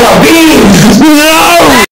like a bean. No!